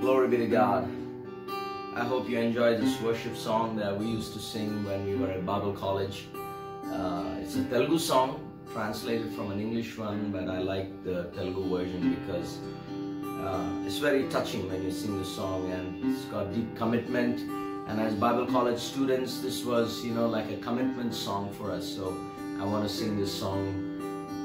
Glory be to God. I hope you enjoyed this worship song that we used to sing when we were at Bible College. Uh, it's a Telugu song translated from an English one, but I like the Telugu version because uh, it's very touching when you sing the song and it's got deep commitment. And as Bible College students, this was, you know, like a commitment song for us. So I want to sing this song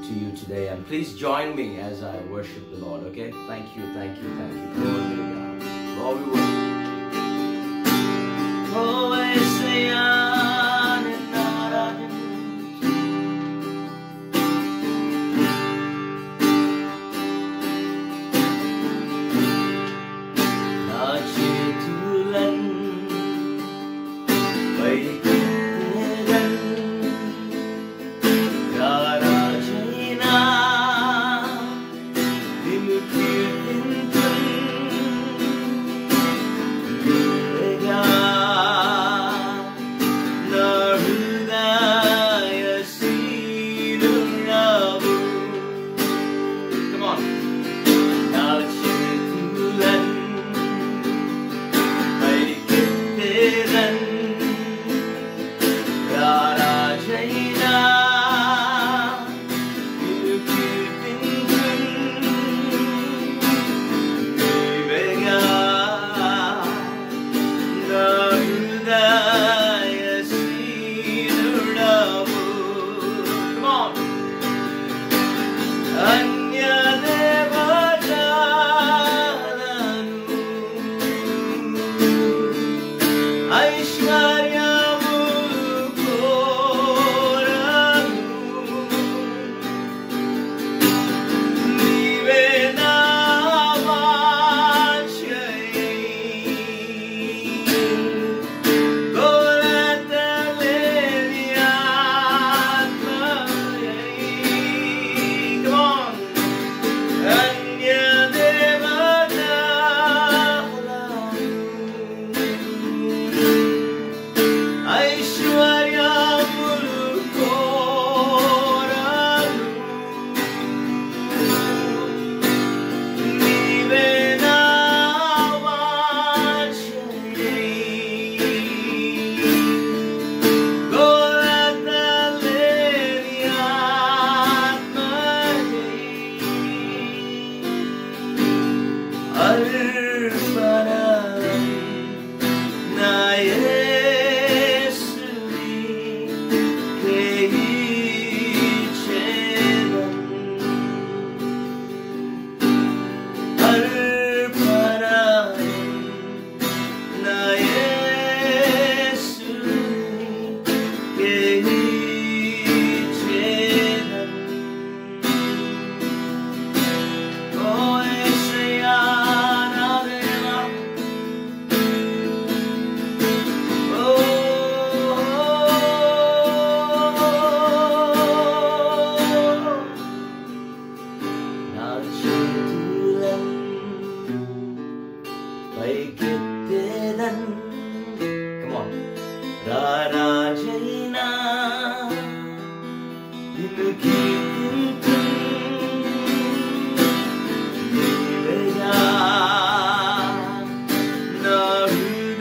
to you today. And please join me as I worship the Lord, okay? Thank you, thank you, thank you. Lord, we worship.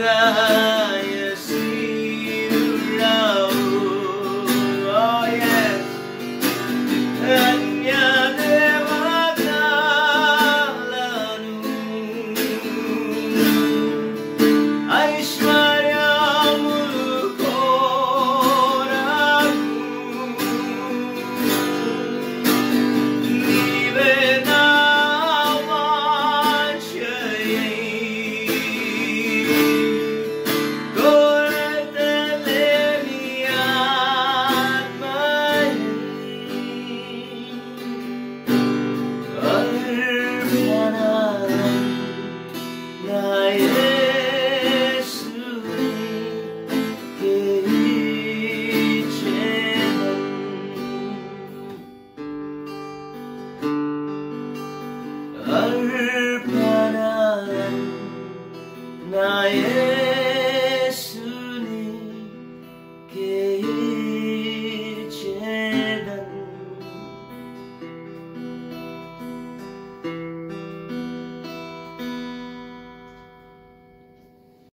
가.